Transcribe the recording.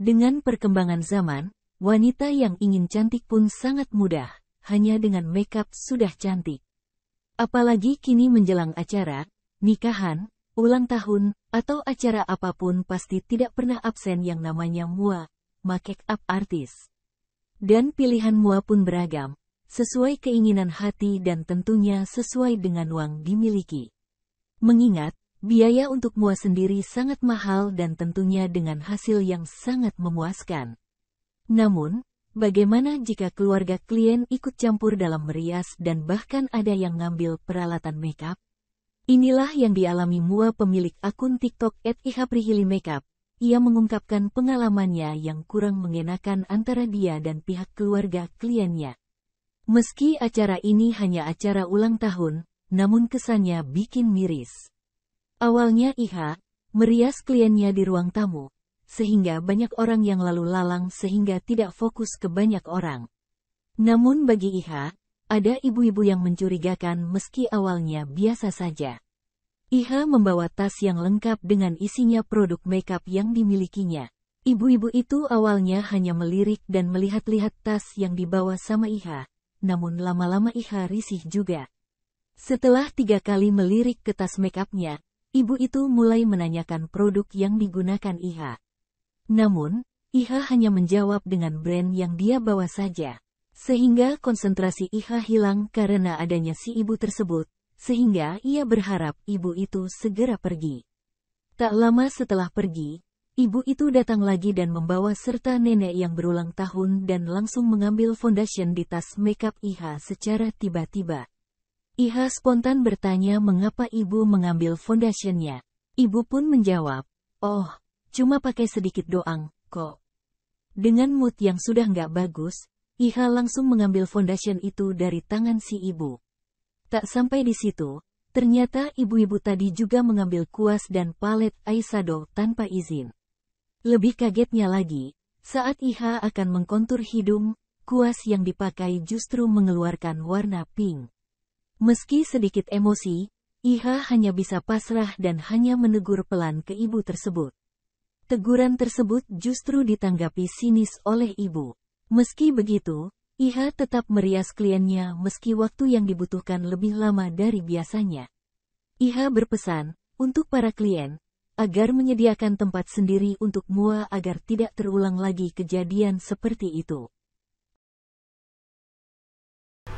Dengan perkembangan zaman, wanita yang ingin cantik pun sangat mudah, hanya dengan makeup sudah cantik. Apalagi kini menjelang acara, nikahan, ulang tahun, atau acara apa pun pasti tidak pernah absen yang namanya mua, make up artis. Dan pilihan mua pun beragam, sesuai keinginan hati dan tentunya sesuai dengan uang dimiliki. Mengingat, Biaya untuk mua sendiri sangat mahal dan tentunya dengan hasil yang sangat memuaskan. Namun, bagaimana jika keluarga klien ikut campur dalam merias dan bahkan ada yang ngambil peralatan makeup? Inilah yang dialami Mua pemilik akun TikTok @ihaprihili Makeup. Ia mengungkapkan pengalamannya yang kurang mengenakan antara dia dan pihak keluarga kliennya. Meski acara ini hanya acara ulang tahun, namun kesannya bikin miris. Awalnya Iha, merias kliennya di ruang tamu, sehingga banyak orang yang lalu lalang sehingga tidak fokus ke banyak orang. Namun bagi Iha, ada ibu-ibu yang mencurigakan meski awalnya biasa saja. Iha membawa tas yang lengkap dengan isinya produk makeup yang dimilikinya. Ibu-ibu itu awalnya hanya melirik dan melihat-lihat tas yang dibawa sama Iha, namun lama-lama Iha risih juga. Setelah tiga kali melirik ke tas makeupnya, ibu itu mulai menanyakan produk yang digunakan Iha. Namun, Iha hanya menjawab dengan brand yang dia bawa saja. Sehingga konsentrasi Iha hilang karena adanya si ibu tersebut, sehingga ia berharap ibu itu segera pergi. Tak lama setelah pergi, ibu itu datang lagi dan membawa serta nenek yang berulang tahun dan langsung mengambil foundation di tas makeup Iha secara tiba-tiba. Iha spontan bertanya mengapa ibu mengambil foundationnya. Ibu pun menjawab, oh, cuma pakai sedikit doang, kok. Dengan mood yang sudah nggak bagus, Iha langsung mengambil foundation itu dari tangan si ibu. Tak sampai di situ, ternyata ibu-ibu tadi juga mengambil kuas dan palet eyeshadow tanpa izin. Lebih kagetnya lagi, saat Iha akan mengkontur hidung, kuas yang dipakai justru mengeluarkan warna pink. Meski sedikit emosi, Iha hanya bisa pasrah dan hanya menegur pelan ke ibu tersebut. Teguran tersebut justru ditanggapi sinis oleh ibu. Meski begitu, Iha tetap merias kliennya meski waktu yang dibutuhkan lebih lama dari biasanya. Iha berpesan, untuk para klien, agar menyediakan tempat sendiri untuk Mua agar tidak terulang lagi kejadian seperti itu.